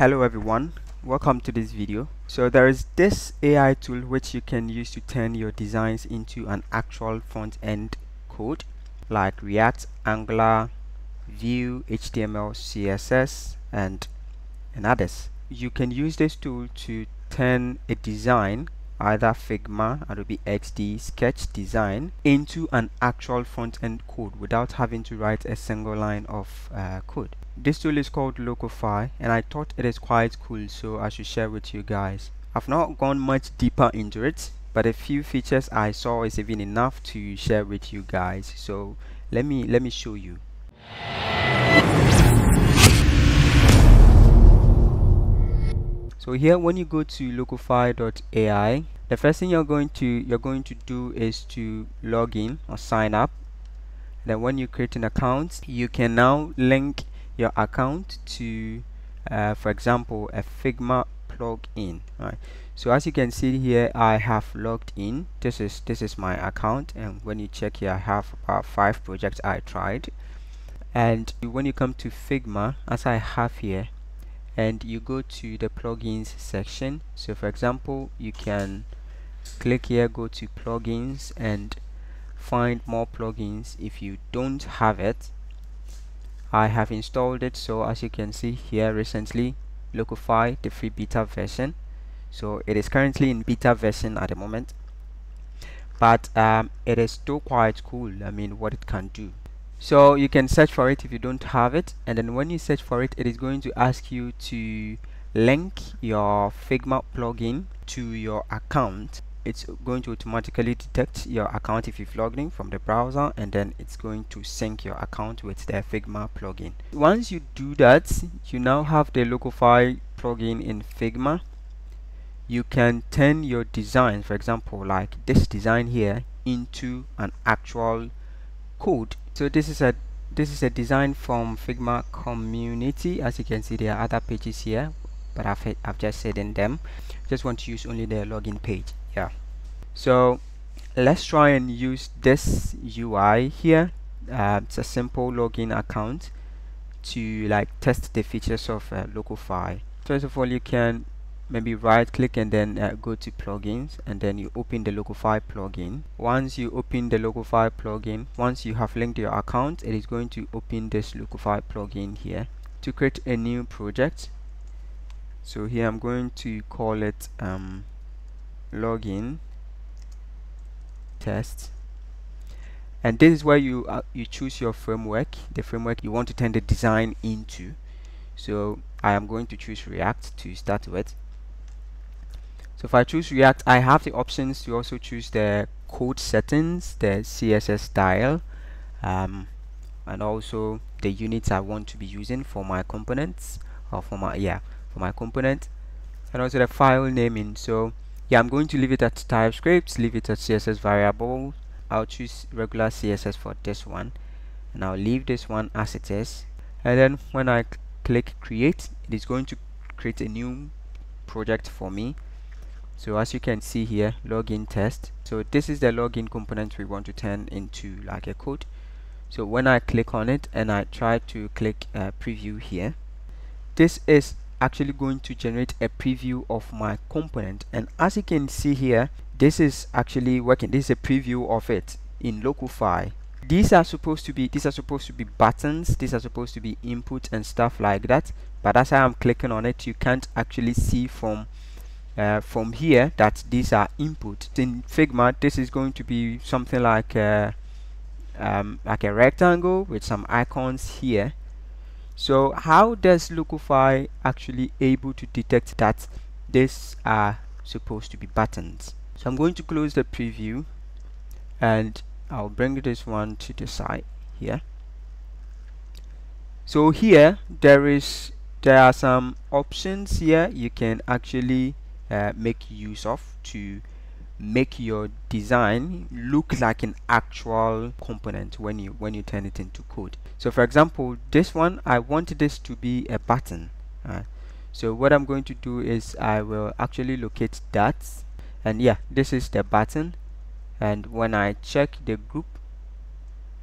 hello everyone. Welcome to this video. So there is this AI tool which you can use to turn your designs into an actual front-end code like React, Angular, Vue, HTML, CSS and and others. You can use this tool to turn a design either Figma, Adobe XD, Sketch design into an actual front-end code without having to write a single line of uh, code. This tool is called Locofy and I thought it is quite cool so I should share with you guys. I've not gone much deeper into it but a few features I saw is even enough to share with you guys so let me let me show you. So here when you go to locofy.ai the first thing you're going to you're going to do is to log in or sign up. Then when you create an account you can now link your account to uh, for example a figma plugin right? So as you can see here i have logged in. This is this is my account and when you check here i have about five projects i tried. And when you come to figma as i have here and you go to the plugins section. So for example you can click here go to plugins and find more plugins if you don't have it. I have installed it. So as you can see here recently Locofy the free beta version. So it is currently in beta version at the moment. But um, it is still quite cool I mean what it can do so you can search for it if you don't have it and then when you search for it it is going to ask you to link your Figma plugin to your account. It's going to automatically detect your account if you've logged in from the browser and then it's going to sync your account with the Figma plugin. Once you do that you now have the Locofy plugin in Figma. You can turn your design for example like this design here into an actual code so this is a this is a design from Figma community. As you can see there are other pages here but I've, I've just said in them. Just want to use only the login page yeah. So let's try and use this UI here. Uh, it's a simple login account to like test the features of uh, first of all you can maybe right click and then uh, go to plugins and then you open the Locofy plugin. Once you open the Locofy plugin once you have linked your account it is going to open this Locofy plugin here to create a new project. So here I'm going to call it um, login test. And this is where you uh, you choose your framework the framework you want to turn the design into. So I am going to choose React to start with so if I choose React I have the options to also choose the code settings the CSS style um, and also the units I want to be using for my components or for my yeah for my component and also the file naming. So yeah I'm going to leave it at TypeScript leave it at CSS variable. I'll choose regular CSS for this one and I'll leave this one as it is. And then when I click create it is going to create a new project for me so as you can see here login test. So this is the login component we want to turn into like a code. So when I click on it and I try to click uh, preview here this is actually going to generate a preview of my component. And as you can see here this is actually working this is a preview of it in Locofy these are supposed to be these are supposed to be buttons these are supposed to be input and stuff like that. But as I am clicking on it you can't actually see from uh, from here that these are input in Figma this is going to be something like a, um, like a rectangle with some icons here. So how does Locofy actually able to detect that these are supposed to be buttons? So I'm going to close the preview and I'll bring this one to the side here. So here there is there are some options here. You can actually uh, make use of to make your design look like an actual component when you when you turn it into code. So for example this one I want this to be a button so what I'm going to do is I will actually locate that. And yeah this is the button. And when I check the group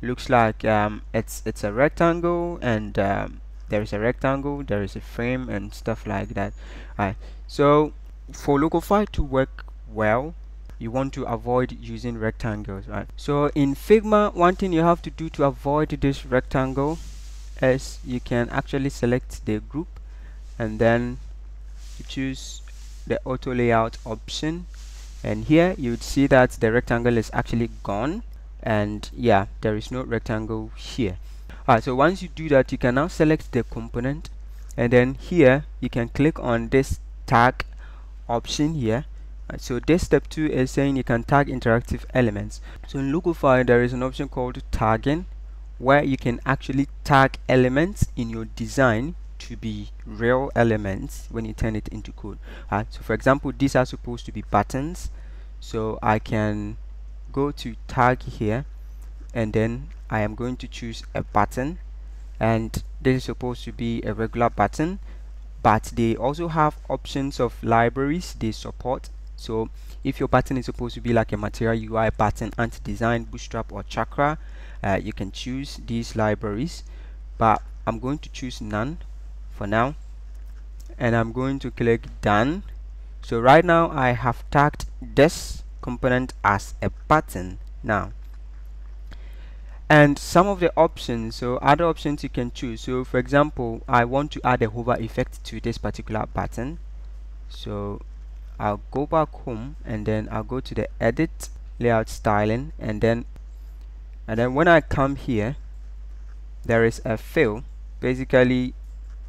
looks like um, it's it's a rectangle and um, there is a rectangle there is a frame and stuff like that alright so for Locofy to work well you want to avoid using rectangles right? So in Figma one thing you have to do to avoid this rectangle is you can actually select the group and then you choose the auto layout option. And here you would see that the rectangle is actually gone and yeah there is no rectangle here. Alright so once you do that you can now select the component and then here you can click on this tag option here. So this step 2 is saying you can tag interactive elements. So in Locofy there is an option called tagging where you can actually tag elements in your design to be real elements when you turn it into code. So for example these are supposed to be buttons. So I can go to tag here and then I am going to choose a button and this is supposed to be a regular button but they also have options of libraries they support. So if your button is supposed to be like a material UI button Ant Design bootstrap or chakra uh, you can choose these libraries. But I'm going to choose none for now. And I'm going to click done. So right now I have tagged this component as a button now and some of the options so other options you can choose. So for example I want to add a hover effect to this particular button so I'll go back home and then I'll go to the edit layout styling and then and then when I come here there is a fill. Basically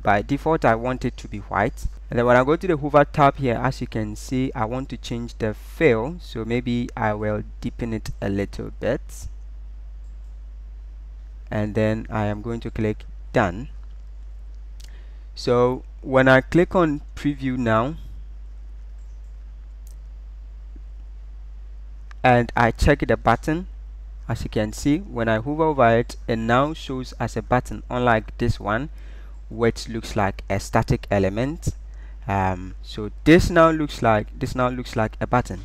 by default I want it to be white. And then when I go to the hover tab here as you can see I want to change the fill. So maybe I will deepen it a little bit and then I am going to click done. So when I click on preview now and I check the button as you can see when I hover over it it now shows as a button unlike this one which looks like a static element. Um, so this now looks like this now looks like a button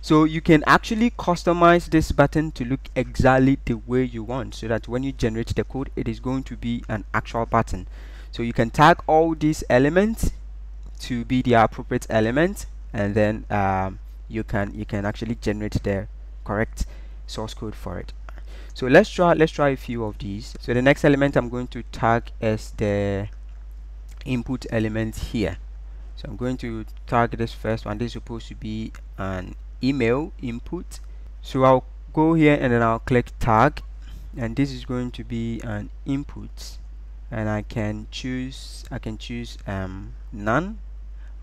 so you can actually customize this button to look exactly the way you want so that when you generate the code it is going to be an actual button so you can tag all these elements to be the appropriate element and then um, you can you can actually generate the correct source code for it. So let's try let's try a few of these. So the next element i'm going to tag is the input element here so i'm going to tag this first one. This is supposed to be an email input. So i'll go here and then i'll click tag. And this is going to be an input. And i can choose i can choose um none.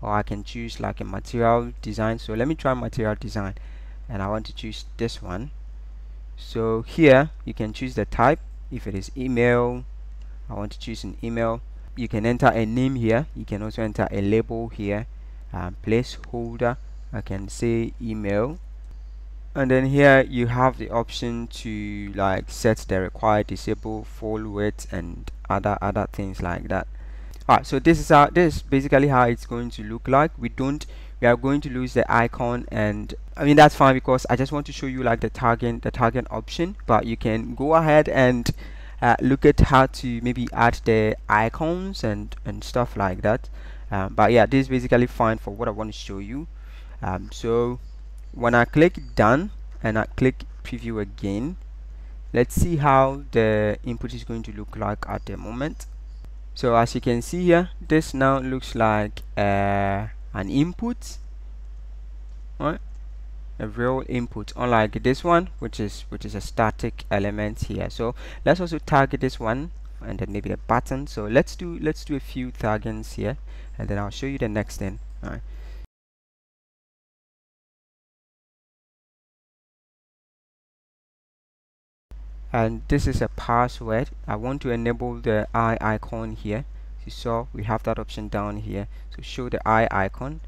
Or i can choose like a material design. So let me try material design. And i want to choose this one. So here you can choose the type. If it is email I want to choose an email you can enter a name here. You can also enter a label here um, placeholder. I can say email. And then here you have the option to like set the required disable full width and other other things like that. Alright so this is how this is basically how it's going to look like. We don't we are going to lose the icon and I mean that's fine because I just want to show you like the target the target option. But you can go ahead and uh, look at how to maybe add the icons and and stuff like that. Um, but yeah this is basically fine for what I want to show you. Um, so when I click done and I click preview again let's see how the input is going to look like at the moment. So as you can see here this now looks like uh, an input right a real input unlike this one which is which is a static element here. So let's also target this one and then maybe a button. So let's do let's do a few taggings here and then I'll show you the next thing. All right. And this is a password. I want to enable the eye icon here. You saw we have that option down here. So show the eye icon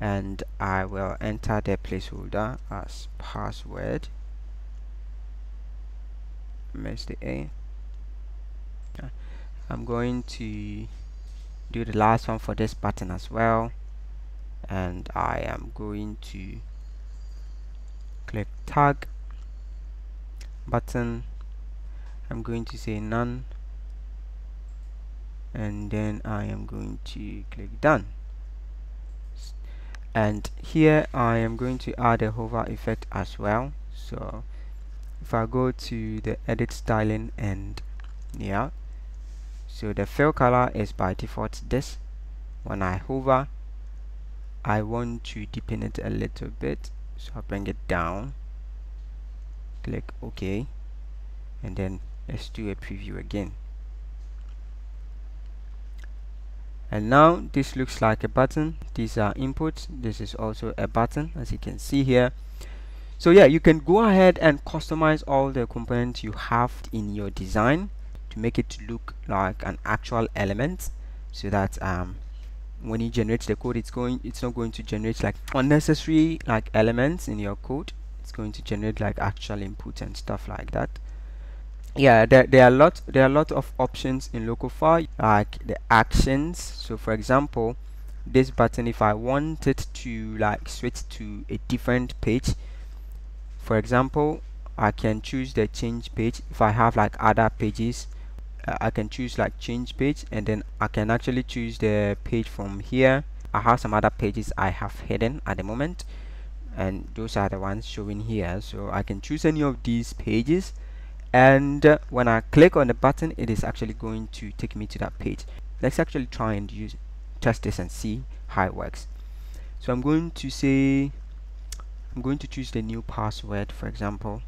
and I will enter the placeholder as password. Miss the A. I'm going to do the last one for this button as well. And I am going to click tag button. I'm going to say none. And then I am going to click done and here I am going to add a hover effect as well. So if I go to the edit styling and yeah so the fill color is by default this. When I hover I want to deepen it a little bit. So I bring it down. Click OK. And then let's do a preview again and now this looks like a button. These are inputs. This is also a button as you can see here. So yeah you can go ahead and customize all the components you have in your design to make it look like an actual element so that um, when you generate the code it's going it's not going to generate like unnecessary like elements in your code. It's going to generate like actual input and stuff like that yeah there, there are a lot there are a lot of options in Locofy like the actions. So for example this button if I wanted to like switch to a different page for example I can choose the change page. If I have like other pages uh, I can choose like change page and then I can actually choose the page from here. I have some other pages I have hidden at the moment and those are the ones showing here. So I can choose any of these pages and when I click on the button it is actually going to take me to that page. Let's actually try and use test this and see how it works. So I'm going to say I'm going to choose the new password for example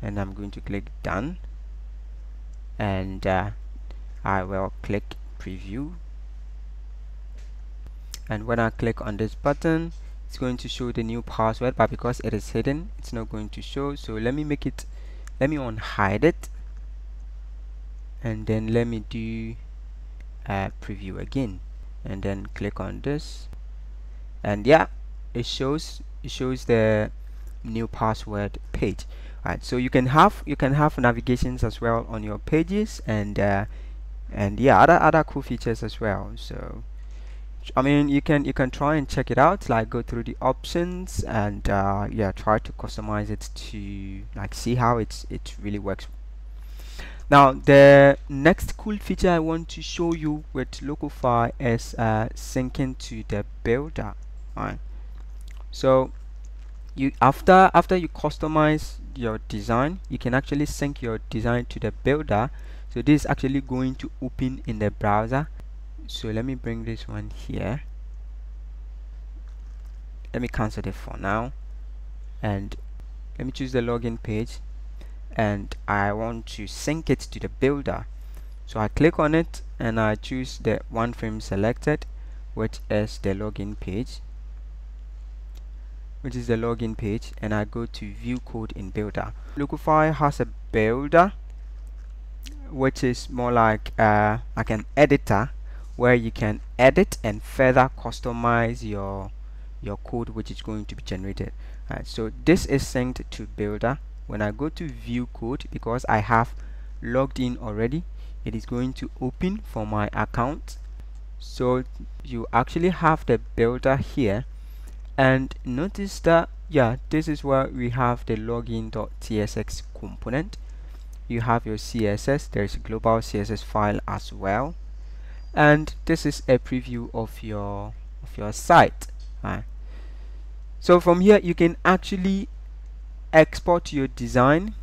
and I'm going to click done. And uh, I will click preview. And when I click on this button it's going to show the new password but because it is hidden it's not going to show. So let me make it let me unhide it and then let me do a preview again and then click on this. And yeah it shows it shows the new password page. Right so you can have you can have navigations as well on your pages and uh, and yeah other other cool features as well. So I mean you can you can try and check it out like go through the options and uh, yeah try to customize it to like see how it's it really works. Now the next cool feature I want to show you with Locofy is uh, syncing to the builder right? So you after after you customize your design you can actually sync your design to the builder. So this is actually going to open in the browser so let me bring this one here. Let me cancel it for now. And let me choose the login page. And I want to sync it to the builder. So I click on it and I choose the one frame selected which is the login page. Which is the login page. And I go to view code in builder. Locofy has a builder which is more like uh, like an editor where you can edit and further customize your your code which is going to be generated. Right so this is synced to builder. When I go to view code because I have logged in already it is going to open for my account. So you actually have the builder here. And notice that yeah this is where we have the login.tsx component. You have your css there's a global css file as well and this is a preview of your of your site right? So from here you can actually export your design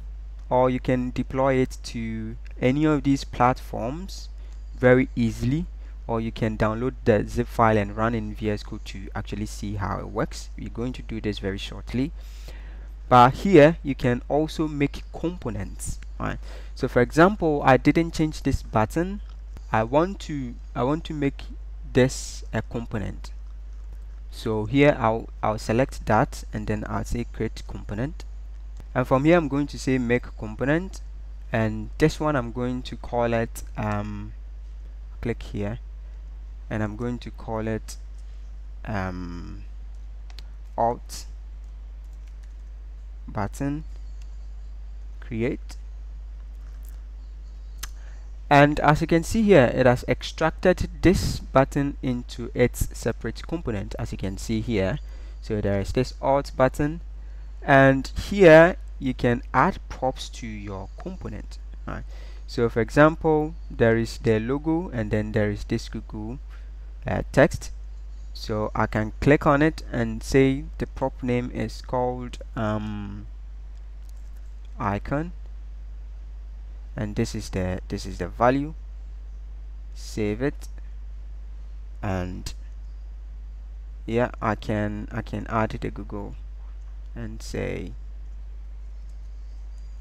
or you can deploy it to any of these platforms very easily or you can download the zip file and run in VS Code to actually see how it works. We're going to do this very shortly. But here you can also make components right? So for example I didn't change this button I want to I want to make this a component. So here I'll I'll select that and then I'll say create component. And from here I'm going to say make component. And this one I'm going to call it um click here. And I'm going to call it um alt button create and as you can see here it has extracted this button into its separate component as you can see here. So there is this alt button. And here you can add props to your component right? So for example there is the logo and then there is this Google uh, text. So I can click on it and say the prop name is called um, icon and this is the this is the value. Save it. And yeah I can I can add it to Google and say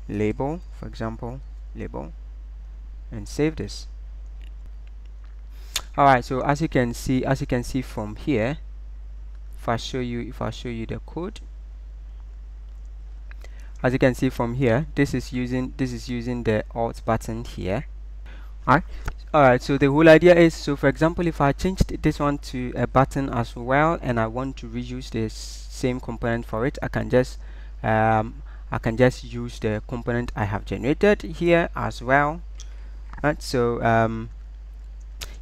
label for example label and save this. Alright so as you can see as you can see from here if I show you if I show you the code as you can see from here this is using this is using the alt button here. Alright. Alright so the whole idea is so for example if I changed this one to a button as well and I want to reuse this same component for it I can just um, I can just use the component I have generated here as well. Right so um,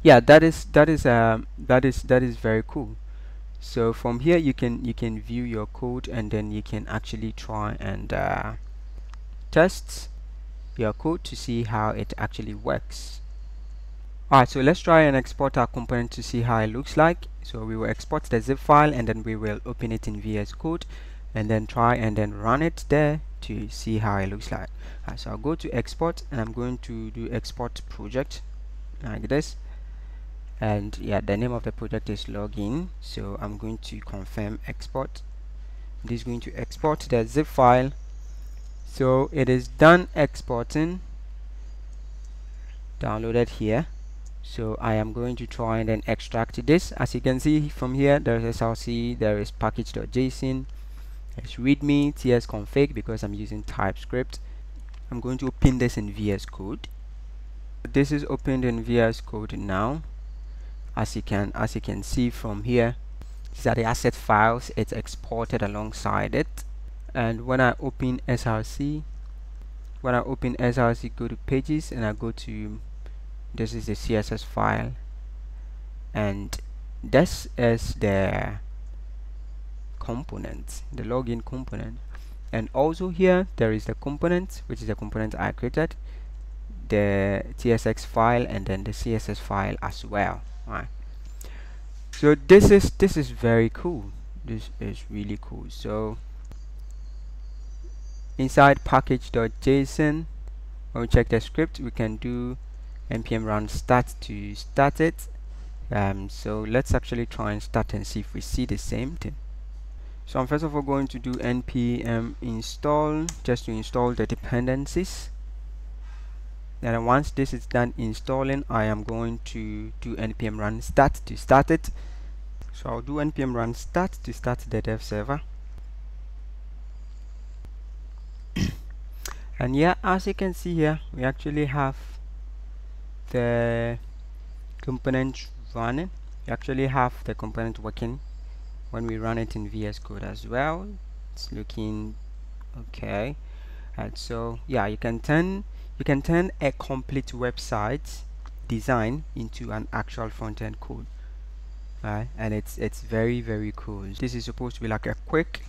yeah that is that is um that is that is very cool so from here you can you can view your code and then you can actually try and uh, test your code to see how it actually works. Alright so let's try and export our component to see how it looks like. So we will export the zip file and then we will open it in VS Code and then try and then run it there to see how it looks like. Right, so I'll go to export and I'm going to do export project like this and yeah the name of the project is login. So I'm going to confirm export. This is going to export the zip file. So it is done exporting. Downloaded here. So I am going to try and then extract this. As you can see from here there is SRC there is package.json there's readme tsconfig because I'm using TypeScript. I'm going to open this in VS Code. This is opened in VS Code now as you can as you can see from here these are the asset files it's exported alongside it. And when I open SRC when I open SRC go to pages and I go to this is the CSS file. And this is the component the login component. And also here there is the component which is the component I created the TSX file and then the CSS file as well right so this is this is very cool. This is really cool. So inside package.json when we check the script we can do npm run start to start it. Um, so let's actually try and start and see if we see the same thing. So I'm first of all going to do npm install just to install the dependencies and once this is done installing I am going to do npm run start to start it. So I'll do npm run start to start the dev server. And yeah as you can see here we actually have the component running. We actually have the component working when we run it in VS Code as well. It's looking okay. And so yeah you can turn you can turn a complete website design into an actual front-end code right? And it's it's very very cool. This is supposed to be like a quick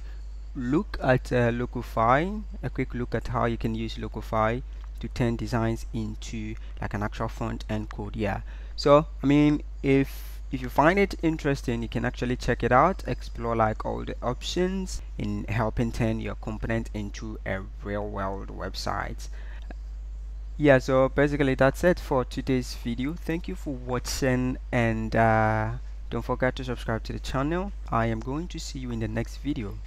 look at uh, Locofy a quick look at how you can use Locofy to turn designs into like an actual front end code yeah. So I mean if if you find it interesting you can actually check it out explore like all the options in helping turn your component into a real world website yeah so basically that's it for today's video. Thank you for watching and uh, don't forget to subscribe to the channel. I am going to see you in the next video